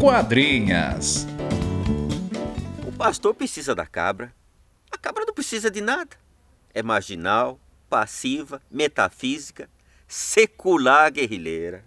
Quadrinhas. O pastor precisa da cabra. A cabra não precisa de nada. É marginal, passiva, metafísica, secular guerrilheira.